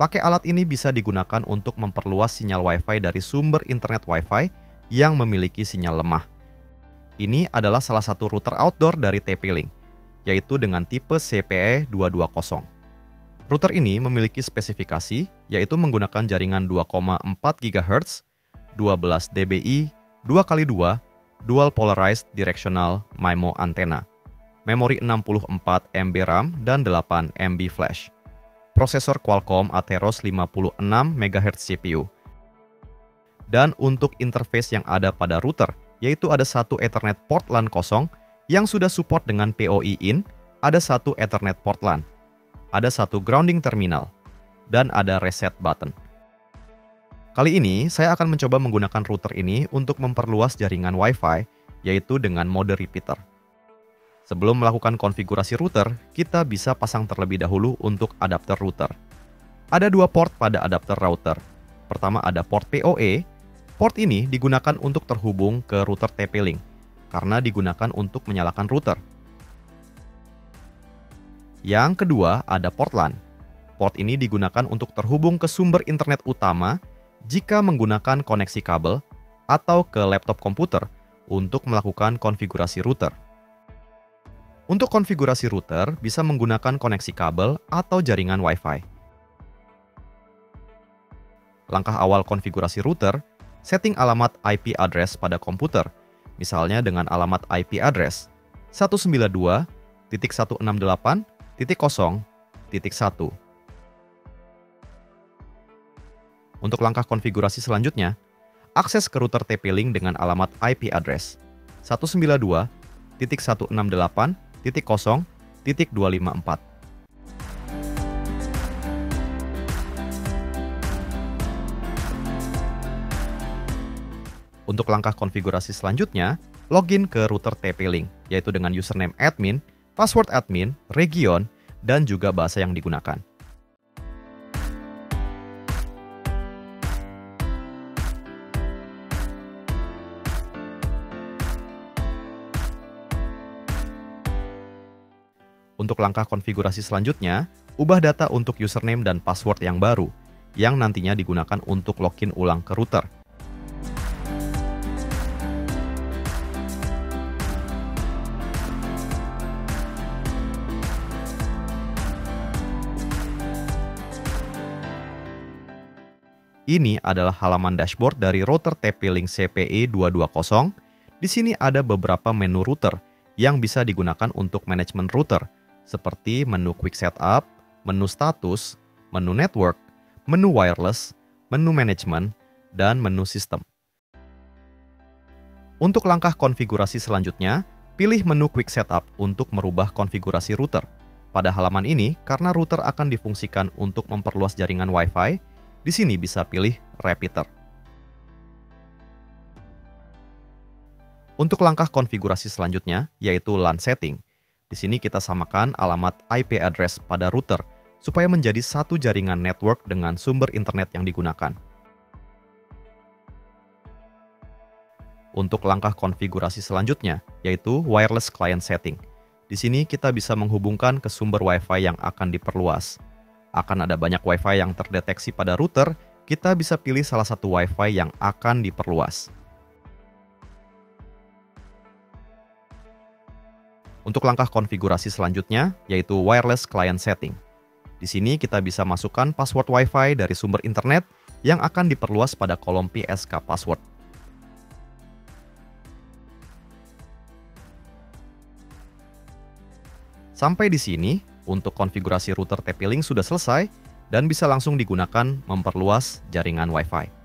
Pakai alat ini bisa digunakan untuk memperluas sinyal Wi-Fi dari sumber internet Wi-Fi yang memiliki sinyal lemah. Ini adalah salah satu router outdoor dari TP-Link, yaitu dengan tipe CPE 220. Router ini memiliki spesifikasi yaitu menggunakan jaringan 2,4 GHz, 12 dBi, 2x2, dual polarized directional MIMO antenna, memori 64 MB RAM dan 8 MB flash prosesor Qualcomm Atheros 56 MHz CPU. Dan untuk interface yang ada pada router, yaitu ada satu Ethernet port LAN kosong yang sudah support dengan PoE in, ada satu Ethernet port LAN, ada satu grounding terminal, dan ada reset button. Kali ini, saya akan mencoba menggunakan router ini untuk memperluas jaringan Wi-Fi, yaitu dengan mode repeater. Sebelum melakukan konfigurasi router, kita bisa pasang terlebih dahulu untuk adapter router. Ada dua port pada adapter router. Pertama ada port PoE. Port ini digunakan untuk terhubung ke router TP-Link karena digunakan untuk menyalakan router. Yang kedua ada port LAN. Port ini digunakan untuk terhubung ke sumber internet utama jika menggunakan koneksi kabel atau ke laptop komputer untuk melakukan konfigurasi router. Untuk konfigurasi router, bisa menggunakan koneksi kabel atau jaringan Wi-Fi. Langkah awal konfigurasi router, setting alamat IP address pada komputer, misalnya dengan alamat IP address 192.168.0.1. Untuk langkah konfigurasi selanjutnya, akses ke router TP-Link dengan alamat IP address 192.168.0.1 titik kosong, titik 254. Untuk langkah konfigurasi selanjutnya, login ke router TP-Link, yaitu dengan username admin, password admin, region, dan juga bahasa yang digunakan. Untuk langkah konfigurasi selanjutnya, ubah data untuk username dan password yang baru, yang nantinya digunakan untuk login ulang ke router. Ini adalah halaman dashboard dari router TP-Link CPE 220. Di sini ada beberapa menu router yang bisa digunakan untuk manajemen router, seperti menu Quick Setup, menu Status, menu Network, menu Wireless, menu Management, dan menu Sistem. Untuk langkah konfigurasi selanjutnya, pilih menu Quick Setup untuk merubah konfigurasi router. Pada halaman ini, karena router akan difungsikan untuk memperluas jaringan Wi-Fi, di sini bisa pilih Repeater. Untuk langkah konfigurasi selanjutnya, yaitu LAN setting, di sini kita samakan alamat IP address pada router supaya menjadi satu jaringan network dengan sumber internet yang digunakan. Untuk langkah konfigurasi selanjutnya, yaitu wireless client setting. Di sini kita bisa menghubungkan ke sumber Wi-Fi yang akan diperluas. Akan ada banyak Wi-Fi yang terdeteksi pada router, kita bisa pilih salah satu Wi-Fi yang akan diperluas. Untuk langkah konfigurasi selanjutnya, yaitu wireless client setting. Di sini kita bisa masukkan password Wi-Fi dari sumber internet yang akan diperluas pada kolom PSK password. Sampai di sini, untuk konfigurasi router TP-Link sudah selesai dan bisa langsung digunakan memperluas jaringan Wi-Fi.